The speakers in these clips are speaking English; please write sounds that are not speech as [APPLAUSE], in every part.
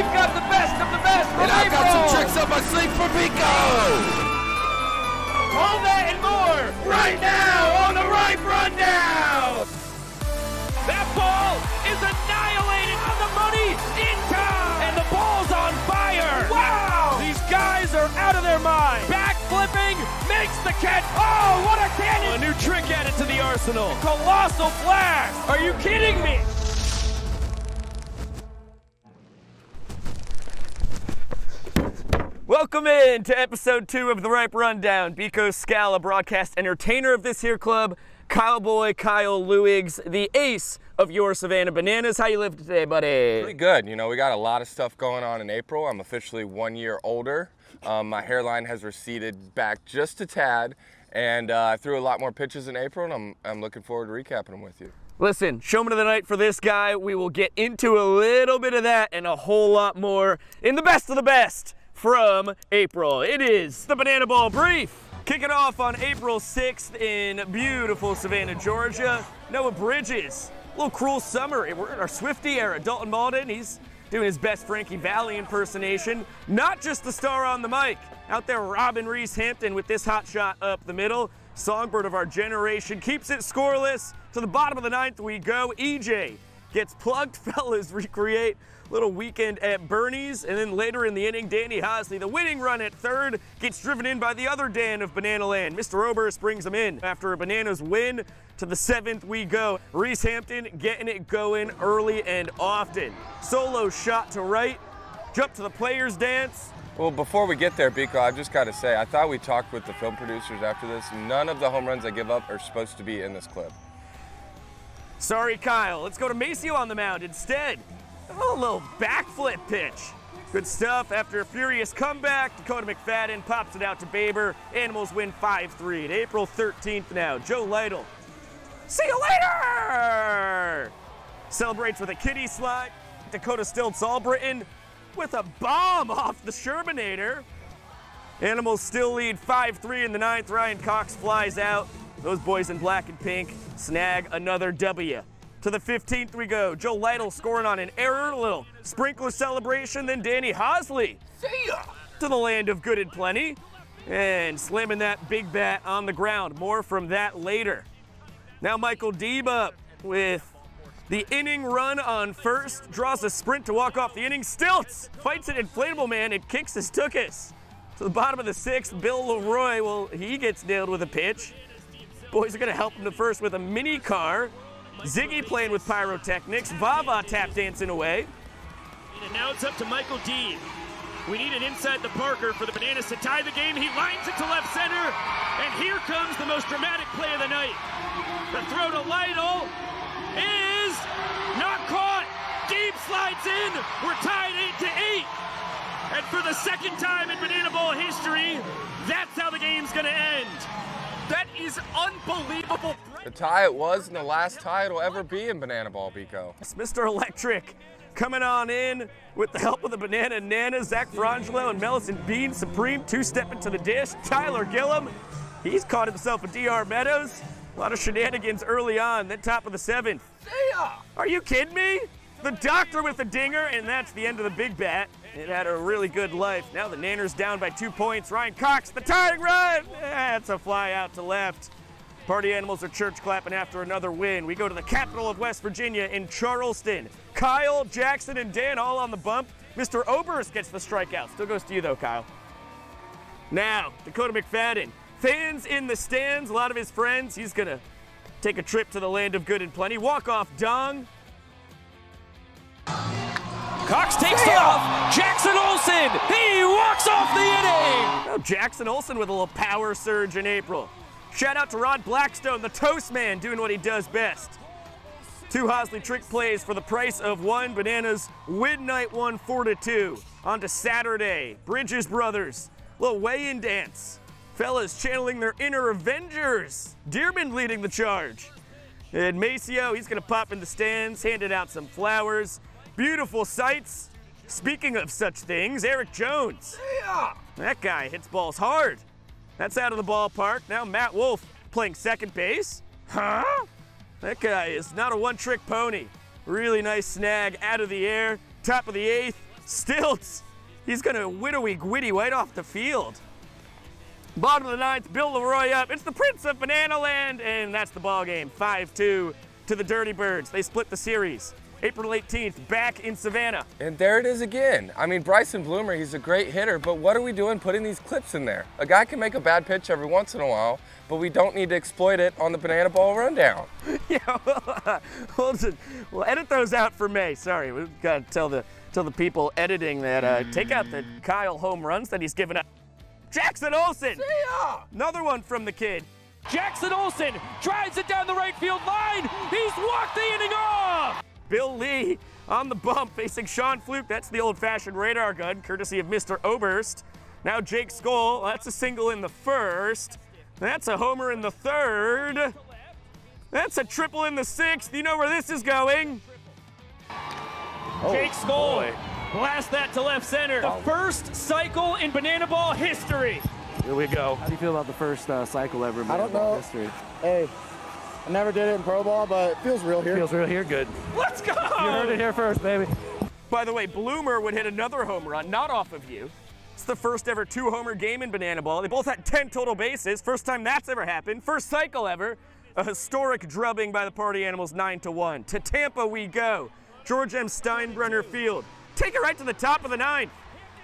We've got the best of the best from And I've got some tricks up my sleeve for Biko! All that and more right now on the Ripe Rundown. That ball is annihilated on the money in time. And the ball's on fire. Wow. These guys are out of their mind. Back flipping, makes the catch. Oh, what a cannon. A new trick added to the arsenal. Colossal blast. Are you kidding me? Welcome in to episode two of the Ripe Rundown. Biko Skalla, broadcast entertainer of this here club. Cowboy Kyle Luigs, the ace of your Savannah Bananas. How you live today, buddy? Pretty good. You know, we got a lot of stuff going on in April. I'm officially one year older. Um, my hairline has receded back just a tad, and uh, I threw a lot more pitches in April, and I'm, I'm looking forward to recapping them with you. Listen, showman of the night for this guy. We will get into a little bit of that and a whole lot more in the best of the best from April. It is the Banana Ball Brief. Kicking off on April 6th in beautiful Savannah, Georgia. Noah Bridges. A little cruel summer. We're in our Swifty era. Dalton Malden, he's doing his best Frankie Valli impersonation. Not just the star on the mic. Out there, Robin Reese Hampton with this hot shot up the middle. Songbird of our generation keeps it scoreless. To the bottom of the ninth we go. EJ gets plugged. [LAUGHS] Fellas recreate little weekend at Bernie's. And then later in the inning, Danny Hosley, the winning run at third, gets driven in by the other Dan of Banana Land. Mr. Oberst brings him in. After a Bananas win, to the seventh we go. Reese Hampton getting it going early and often. Solo shot to right. Jump to the players dance. Well, before we get there, Biko, I've just got to say, I thought we talked with the film producers after this. None of the home runs I give up are supposed to be in this clip. Sorry, Kyle. Let's go to Maceo on the mound instead. Oh, a little backflip pitch. Good stuff. After a furious comeback, Dakota McFadden pops it out to Baber. Animals win 5-3. At April 13th now, Joe Lytle. See you later! Celebrates with a kitty slide. Dakota Stilts Albritton with a bomb off the Shermanator. Animals still lead 5-3 in the ninth. Ryan Cox flies out. Those boys in black and pink snag another W. To the 15th we go. Joe Lytle scoring on an error, a little sprinkler celebration. Then Danny Hosley. See ya! To the land of good and plenty. And slamming that big bat on the ground. More from that later. Now Michael Deeb with the inning run on first. Draws a sprint to walk off the inning. Stilts fights an inflatable man and kicks his tuchus. To the bottom of the sixth, Bill Leroy, well, he gets nailed with a pitch. Boys are going to help him to first with a mini car. Ziggy playing with pyrotechnics. Vava tap dancing away. And now it's up to Michael Deeb. We need an inside the Parker for the Bananas to tie the game. He lines it to left center. And here comes the most dramatic play of the night. The throw to Lytle is not caught. Deeb slides in. We're tied eight to eight. And for the second time in Banana Ball history, that's how the game's gonna end. That is unbelievable. The tie it was, and the last tie it'll ever be in Banana Ball, Biko. It's Mr. Electric coming on in with the help of the Banana Nana, Zach Frangelo, and Millicent Bean Supreme, two stepping to the dish. Tyler Gillum, he's caught himself a DR Meadows. A lot of shenanigans early on, then top of the seventh. Are you kidding me? The doctor with the dinger, and that's the end of the big bat. It had a really good life. Now the Nanners down by two points. Ryan Cox, the tying run. That's a fly out to left. Party animals are church clapping after another win. We go to the capital of West Virginia in Charleston. Kyle, Jackson, and Dan all on the bump. Mr. Oberst gets the strikeout. Still goes to you though, Kyle. Now, Dakota McFadden. Fans in the stands, a lot of his friends. He's gonna take a trip to the land of good and plenty. Walk off dong. Cox takes off. Jackson Olsen. He walks off the inning. Jackson Olsen with a little power surge in April. Shout out to Rod Blackstone, the toast man, doing what he does best. Two Hosley trick plays for the price of one. Bananas win night one, four to two. On to Saturday. Bridges Brothers, little weigh-in dance. Fellas channeling their inner Avengers. Dearman leading the charge. And Maceo, he's gonna pop in the stands, handing out some flowers. Beautiful sights. Speaking of such things, Eric Jones. That guy hits balls hard. That's out of the ballpark. Now Matt Wolf playing second base. Huh? That guy is not a one trick pony. Really nice snag out of the air. Top of the eighth. Stilts. He's going to widowy gwitty right off the field. Bottom of the ninth, Bill Leroy up. It's the Prince of Banana Land, and that's the ball game. 5-2 to the Dirty Birds. They split the series. April 18th, back in Savannah. And there it is again. I mean, Bryson Bloomer, he's a great hitter, but what are we doing putting these clips in there? A guy can make a bad pitch every once in a while, but we don't need to exploit it on the Banana Ball Rundown. [LAUGHS] yeah, well, [LAUGHS] we'll, just, we'll edit those out for May. Sorry, we've got to tell the tell the people editing that uh, take out the Kyle home runs that he's given up. Jackson Olson. See ya! Another one from the kid. Jackson Olson drives it down the right field line. He's walked the inning off. Bill Lee on the bump facing Sean Fluke. That's the old-fashioned radar gun, courtesy of Mr. Oberst. Now Jake Skole. That's a single in the first. That's a homer in the third. That's a triple in the sixth. You know where this is going. Jake Skole blast that to left center. The first cycle in banana ball history. Here we go. How do you feel about the first uh, cycle ever in banana don't know. history? Hey, I never did it in pro ball, but it feels real here. Feels real here, good. Let's go. You heard it here first, baby. By the way, Bloomer would hit another home run, not off of you. It's the first ever two homer game in Banana Ball. They both had 10 total bases. First time that's ever happened. First cycle ever. A historic drubbing by the Party Animals 9 to 1. To Tampa we go. George M. Steinbrenner Field. Take it right to the top of the ninth.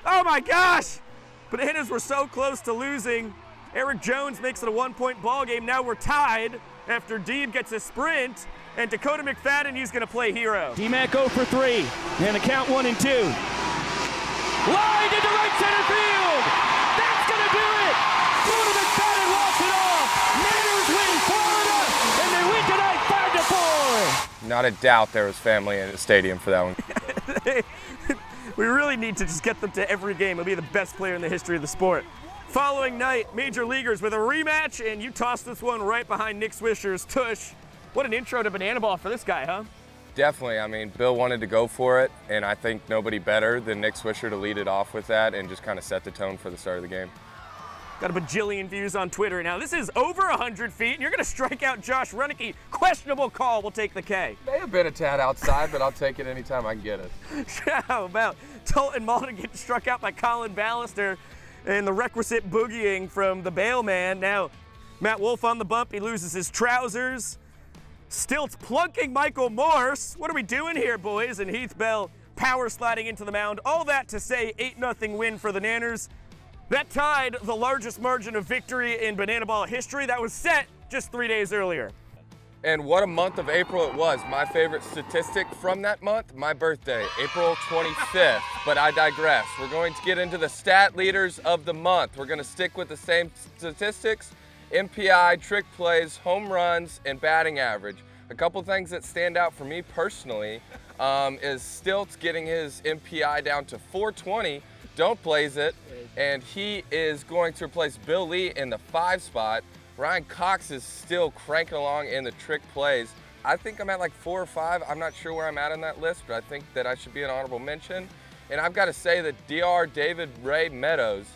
Oh my gosh! Bananas were so close to losing. Eric Jones makes it a one point ball game. Now we're tied after Deeb gets a sprint. And Dakota McFadden, he's going to play hero. D-Mac 0 for 3. And the count 1 and 2. Line into right center field. That's going to do it. Dakota McFadden walks it off. Niners win Florida. And they win tonight 5 to 4. Not a doubt there was family in the stadium for that one. [LAUGHS] we really need to just get them to every game. He'll be the best player in the history of the sport. Following night, major leaguers with a rematch, and you toss this one right behind Nick Swisher's tush. What an intro to banana ball for this guy, huh? Definitely. I mean, Bill wanted to go for it, and I think nobody better than Nick Swisher to lead it off with that and just kind of set the tone for the start of the game. Got a bajillion views on Twitter now. This is over 100 feet, and you're going to strike out Josh Runicky. Questionable call. We'll take the K. May have been a tad outside, but I'll take it anytime I can get it. [LAUGHS] How about Dalton Malden getting struck out by Collin Balester and the requisite boogieing from the bailman. Now, Matt Wolf on the bump. He loses his trousers. Stilts plunking Michael Morse. What are we doing here, boys? And Heath Bell power sliding into the mound. All that to say 8 0 win for the Nanners. That tied the largest margin of victory in Banana Ball history. That was set just three days earlier. And what a month of April it was. My favorite statistic from that month, my birthday, April 25th. But I digress. We're going to get into the stat leaders of the month. We're going to stick with the same statistics MPI, trick plays, home runs, and batting average. A couple things that stand out for me personally um, is Stilts getting his MPI down to 420. Don't plays it. And he is going to replace Bill Lee in the five spot. Ryan Cox is still cranking along in the trick plays. I think I'm at like four or five. I'm not sure where I'm at on that list, but I think that I should be an honorable mention. And I've got to say that Dr. David Ray Meadows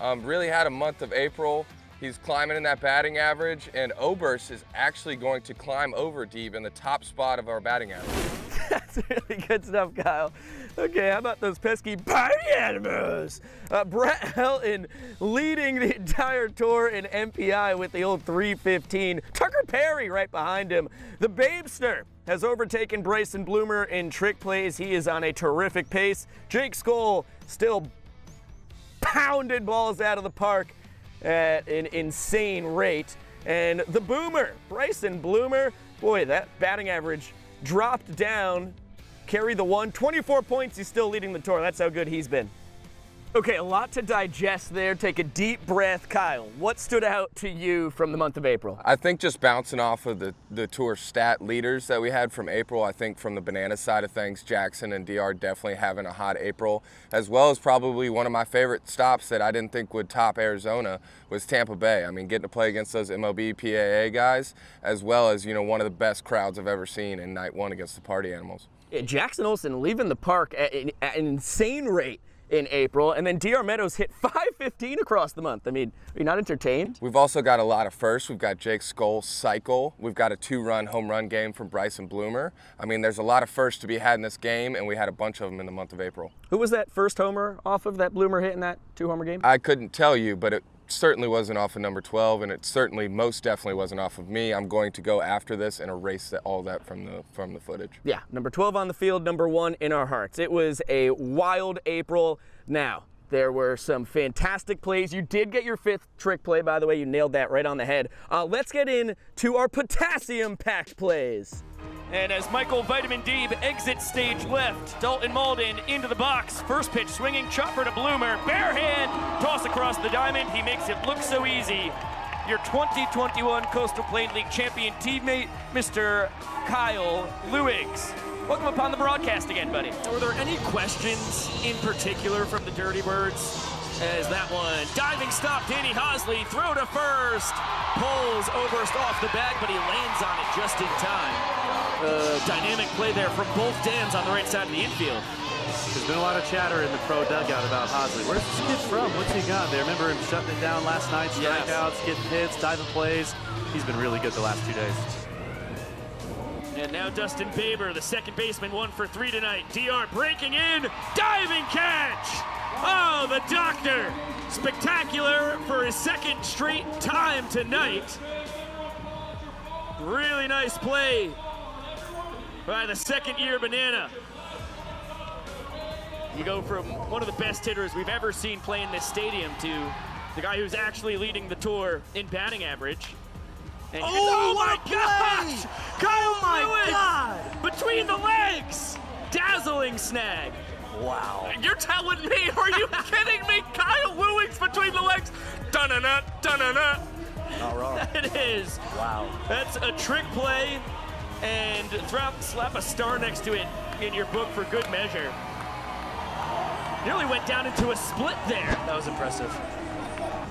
um, really had a month of April. He's climbing in that batting average, and Oberst is actually going to climb over Deeb in the top spot of our batting average. [LAUGHS] That's really good stuff, Kyle. Okay, how about those pesky party animals? Uh, Brett Helton leading the entire tour in MPI with the old 315. Tucker Perry right behind him. The Babester has overtaken Bryson Bloomer in trick plays. He is on a terrific pace. Jake Skole still pounded balls out of the park at an insane rate. And the Boomer, Bryson Bloomer, boy, that batting average dropped down, carry the one, 24 points, he's still leading the tour. That's how good he's been. Okay, a lot to digest there. Take a deep breath. Kyle, what stood out to you from the month of April? I think just bouncing off of the, the tour stat leaders that we had from April, I think from the banana side of things, Jackson and DR definitely having a hot April, as well as probably one of my favorite stops that I didn't think would top Arizona was Tampa Bay. I mean, getting to play against those MLB PAA guys, as well as, you know, one of the best crowds I've ever seen in night one against the Party Animals. Yeah, Jackson Olson leaving the park at, an- at an insane rate. In April, and then DR Meadows hit [LAUGHS] 515 across the month. I mean, are you not entertained? We've also got a lot of firsts. We've got Jake Skole cycle. We've got a two-run home run game from Bryson Bloomer. I mean, there's a lot of firsts to be had in this game, and we had a bunch of them in the month of April. Who was that first homer off of that Bloomer hit in that two-homer game? I couldn't tell you, but it certainly wasn't off of number 12, and it certainly most definitely wasn't off of me. I'm going to go after this and erase that, all that from the from the footage. Yeah, number 12 on the field, number one in our hearts. It was a wild April. Now, there were some fantastic plays. You did get your fifth trick play, by the way. You nailed that right on the head. Uh, let's get into our potassium packed plays. And as Michael Vitamin Deeb exits stage left, Dalton Malden into the box. First pitch swinging, chopper to Bloomer. Bare hand, toss across the diamond. He makes it look so easy. Your 2021 Coastal Plain League champion teammate, Mr. Kyle Luigs. Welcome upon the broadcast again, buddy. Were there any questions in particular from the Dirty Birds? As that one, diving stop, Danny Hosley, throw to first, pulls Oberst off the bag, but he lands on it just in time. Uh, dynamic play there from both Dans on the right side of the infield. There's been a lot of chatter in the pro dugout about Hosley. Where's this kid from? What's he got? They remember him shutting it down last night, Yes. strikeouts, getting hits, diving plays. He's been really good the last two days. And now Dustin Baber, the second baseman, one for three tonight. DR breaking in, diving catch! Oh, the doctor! Spectacular for his second straight time tonight. Really nice play by the second year banana. You go from one of the best hitters we've ever seen play in this stadium to the guy who's actually leading the tour in batting average. And Oh, oh my a gosh! play! Kyle Oh, my Lewis! God! Between the legs! Dazzling snag. Wow. You're telling me? Are you [LAUGHS] kidding me? Kyle Luigs between the legs. Dun-na-na, dun-na-na. Not wrong. It is. Wow. That's a trick play, and throw, slap a star next to it in your book for good measure. Nearly went down into a split there That was impressive.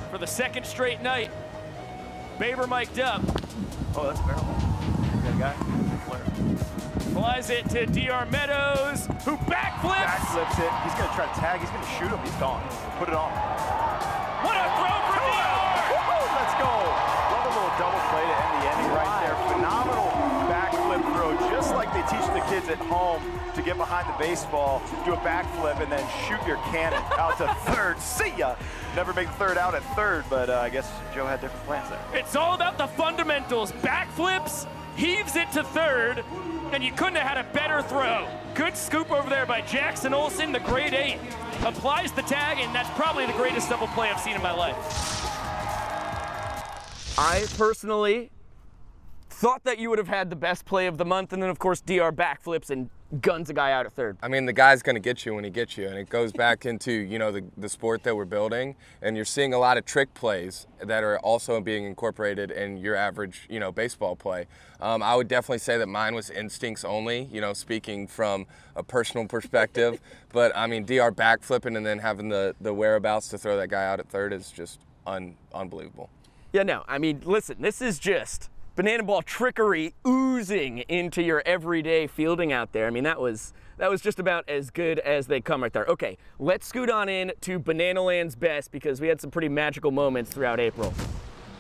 for the second straight night. Baber mic'd up, Oh, that's a barrel. Got a guy? Flare. flies it to DR Meadows, who backflips. backflips it. He's going to try to tag. He's going to shoot him. He's gone. Put it on. They teach the kids at home to get behind the baseball, do a backflip, and then shoot your cannon [LAUGHS] out to third. See ya. Never make the third out at third, but uh, I guess Joe had different plans there. It's all about the fundamentals. Backflips, heaves it to third, and you couldn't have had a better throw. Good scoop over there by Jackson Olsen, the grade eight. Applies the tag, and that's probably the greatest double play I've seen in my life. I personally thought that you would have had the best play of the month, and then of course DR backflips and guns a guy out at third. I mean, the guy's going to get you when he gets you, and it goes back [LAUGHS] into you know the, the sport that we're building, and you're seeing a lot of trick plays that are also being incorporated in your average you know baseball play. Um, I would definitely say that mine was instincts only, you know, speaking from a personal perspective. [LAUGHS] but I mean, Dr. backflipping and then having the the whereabouts to throw that guy out at third is just un, unbelievable. Yeah, no, I mean, listen, this is just banana ball trickery oozing into your everyday fielding out there. I mean, that was that was just about as good as they come right there. Okay, let's scoot on in to Banana Land's best because we had some pretty magical moments throughout April.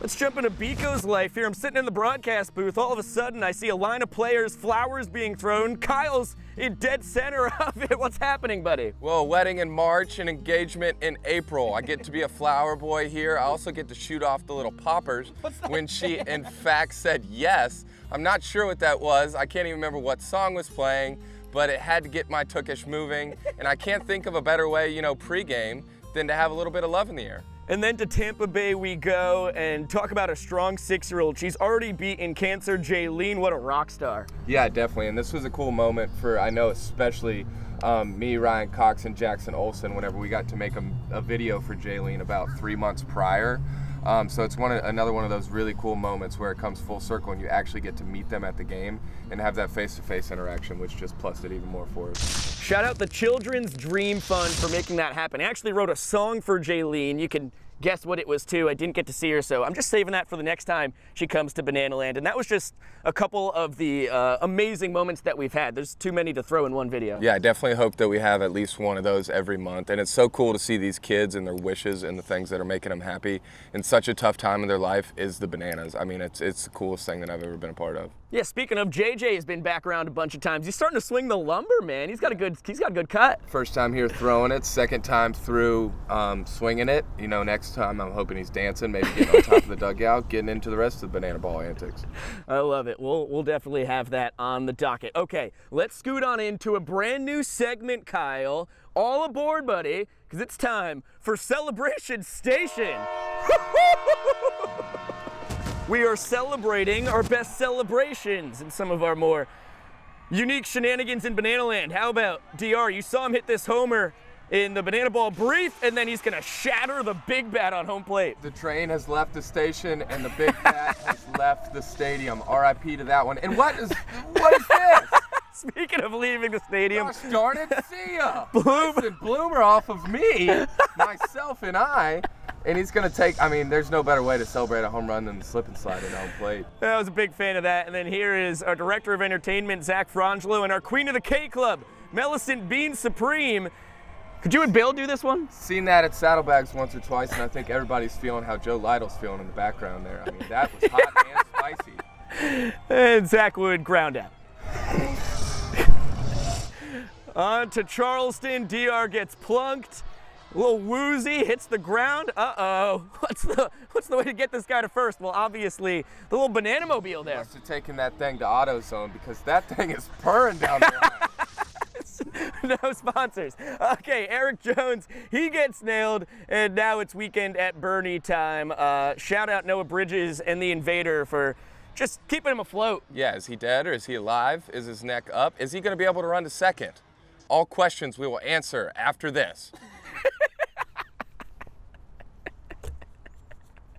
Let's jump into Biko's life here. I'm sitting in the broadcast booth. All of a sudden, I see a line of players, flowers being thrown. Kyle's in dead center [LAUGHS] of it. What's happening, buddy? Well, wedding in March and engagement in April. I get to be a flower boy here. I also get to shoot off the little poppers [LAUGHS] when she, in fact, said yes. I'm not sure what that was. I can't even remember what song was playing, but it had to get my tookish moving. And I can't think of a better way, you know, pregame than to have a little bit of love in the air. And then to Tampa Bay we go and talk about a strong six-year-old. She's already beaten cancer. Jaylene, what a rock star. Yeah, definitely. And this was a cool moment for, I know, especially um, me, Ryan Cox, and Jackson Olson whenever we got to make a, a video for Jaylene about three months prior. Um, so it's one another one of those really cool moments where it comes full circle and you actually get to meet them at the game and have that face-to-face interaction, which just plussed it even more for us. Shout out the Children's Dream Fund for making that happen. I actually wrote a song for Jaylene. You can guess what it was too. I didn't get to see her, so I'm just saving that for the next time she comes to Banana Land. And that was just a couple of the uh, amazing moments that we've had. There's too many to throw in one video. Yeah, I definitely hope that we have at least one of those every month. And it's so cool to see these kids and their wishes and the things that are making them happy in such a tough time in their life is the bananas. I mean, it's, it's the coolest thing that I've ever been a part of. Yeah, speaking of, JJ has been back around a bunch of times. He's starting to swing the lumber, man. He's got a good he's got a good cut. First time here throwing it, second time through um, swinging it. You know, next time I'm hoping he's dancing, maybe getting on top of the [LAUGHS] dugout, getting into the rest of the banana ball antics. I love it. We'll we'll definitely have that on the docket. Okay, let's scoot on into a brand new segment, Kyle. All aboard, buddy, because it's time for Celebration Station. [LAUGHS] we are celebrating our best celebrations and some of our more unique shenanigans in Banana Land. How about DR? You saw him hit this homer in the banana ball brief, and then he's gonna shatter the big bat on home plate. The train has left the station and the big bat has left the stadium. RIP to that one. And what is what is this? [LAUGHS] Speaking of leaving the stadium, Gosh darn it, see ya. [LAUGHS] Bloom. Bloomer off of me, myself and I. And he's gonna take, I mean, there's no better way to celebrate a home run than the slip and slide at home plate. I was a big fan of that. And then here is our director of entertainment, Zach Frangelo, and our queen of the K Club, Millicent Bean Supreme. Could you and Bill do this one? Seen that at Saddlebags once or twice, and I think everybody's feeling how Joe Lytle's feeling in the background there. I mean, that was hot and spicy. [LAUGHS] And Zach would ground out. On to Charleston. DR gets plunked. A little woozy, hits the ground. Uh-oh. [LAUGHS] What's the what's the way to get this guy to first? Well, obviously, the little banana mobile there. Must have taken that thing to AutoZone because that thing is purring down there. [LAUGHS] no sponsors. Okay, Eric Jones, he gets nailed, and now it's weekend at Bernie time. Uh, shout out Noah Bridges and the Invader for just keeping him afloat. yeah, is he dead or is he alive? Is his neck up? Is he going to be able to run to second? All questions we will answer after this.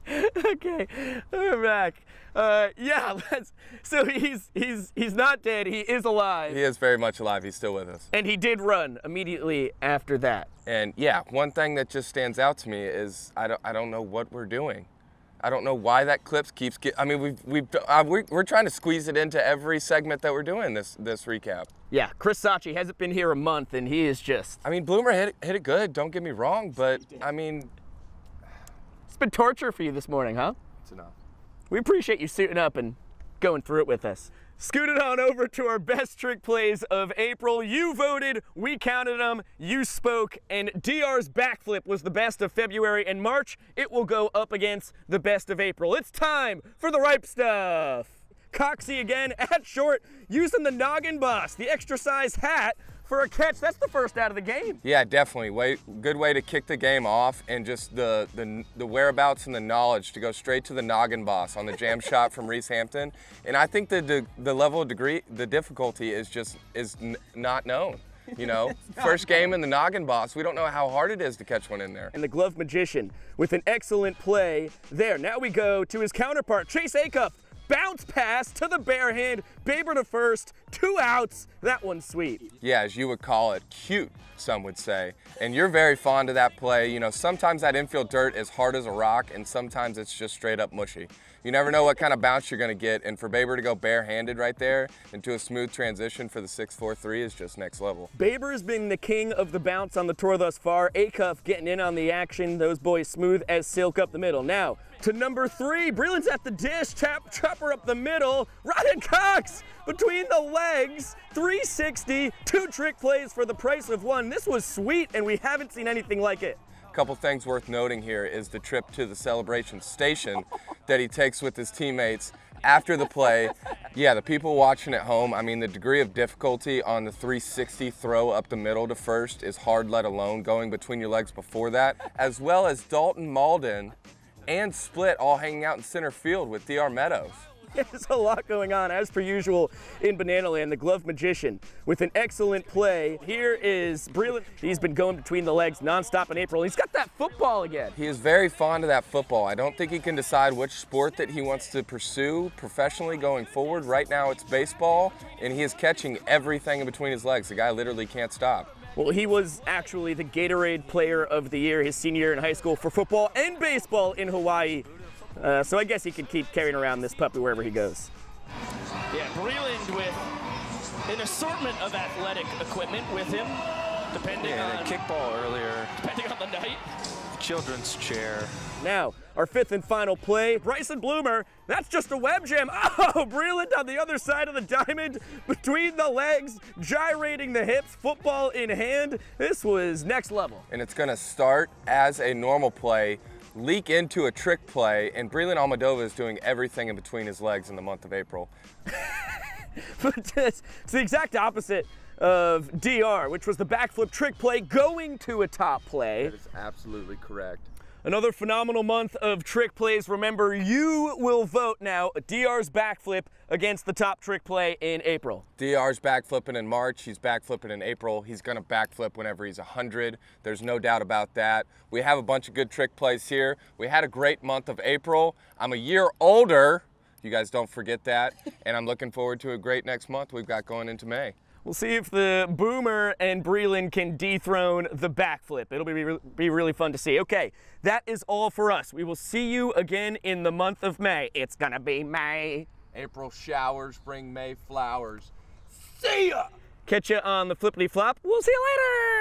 okay, we're back. Uh, yeah, [LAUGHS] let's, so he's he's he's not dead. He is alive, He is very much alive. He's still with us. and he did run immediately after that. And yeah, one thing that just stands out to me is I don't, I don't know what we're doing. I don't know why that clip keeps get. I mean, we've, we've, uh, we're, we're trying to squeeze it into every segment that we're doing this, this recap. Yeah, Chris Sachi hasn't been here a month, and he is just. I mean, Bloomer hit, it- hit it good. Don't get me wrong, but I mean, It's been torture for you this morning, huh? it's enough. We appreciate you suiting up and going through it with us. Scooted on over to our best trick plays of April. You voted, we counted them, you spoke, and DR's backflip was the best of February and March. It will go up against the best of April. It's time for the ripe stuff. Coxie again [LAUGHS] at short, using the noggin boss, the extra size hat for a catch. That's the first out of the game. Yeah, definitely. Way, good way to kick the game off, and just the, the the whereabouts and the knowledge to go straight to the noggin boss on the jam [LAUGHS] shot from Reese Hampton. And I think the the, the level of degree, the difficulty is just is not known. You know, [LAUGHS] first game in the noggin boss, we don't know how hard it is to catch one in there. and the glove magician with an excellent play there. Now we go to his counterpart, Chase Acuff. Bounce pass to the bare hand. Baber to first. Two outs. That one's sweet. yeah, as you would call it, cute, some would say. And you're very fond of that play. You know, sometimes that infield dirt is hard as a rock, and sometimes it's just straight up mushy. You never know what kind of bounce you're going to get, and for Baber to go barehanded right there into a smooth transition for the 6-4-3 is just next level. Baber's been the king of the bounce on the tour thus far. Acuff getting in on the action. Those boys smooth as silk up the middle. Now to number three. Breland's at the dish. Chap, chopper up the middle. Ryan Cox between the legs. 360. Two trick plays for the price of one. This was sweet, and we haven't seen anything like it. Couple things worth noting here is the trip to the celebration station that he takes with his teammates after the play. Yeah, the people watching at home, I mean, the degree of difficulty on the 360 throw up the middle to first is hard, let alone going between your legs before that, as well as Dalton Malden and Split all hanging out in center field with DR Meadows. There's a lot going on, as per usual, in Banana Land. The Glove Magician with an excellent play. Here is Breland. He's been going between the legs nonstop in April. He's got that football again. He is very fond of that football. I don't think he can decide which sport that he wants to pursue professionally going forward. Right now it's baseball, and he is catching everything in between his legs. The guy literally can't stop. Well, he was actually the Gatorade Player of the Year his senior year in high school for football and baseball in Hawaii. Uh, so I guess he could keep carrying around this puppy wherever he goes. Yeah, Breland with an assortment of athletic equipment with him, depending Yeah, on the kickball earlier, depending on the night. children's chair. Now, our fifth and final play, Bryson Bloomer. That's just a web jam. [LAUGHS] Oh, Breland on the other side of the diamond, between the legs, gyrating the hips, football in hand. This was next level. And it's going to start as a normal play, leak into a trick play, and Breland Almadova is doing everything in between his legs in the month of April. [LAUGHS] but it's, it's the exact opposite of DR, which was the backflip trick play going to a top play. That is absolutely correct. Another phenomenal month of trick plays. Remember, you will vote now DR's backflip against the top trick play in April. DR's backflipping in March. He's backflipping in April. He's going to backflip whenever he's 100. There's no doubt about that. We have a bunch of good trick plays here. We had a great month of April. I'm a year older. You guys don't forget that. [LAUGHS] and I'm looking forward to a great next month we've got going into May. We'll see if the Boomer and Breland can dethrone the backflip. It'll be, re- be really fun to see. Okay, that is all for us. We will see you again in the month of May. It's gonna be May. April showers bring May flowers. See ya! Catch you on the flippity flop. We'll see you later!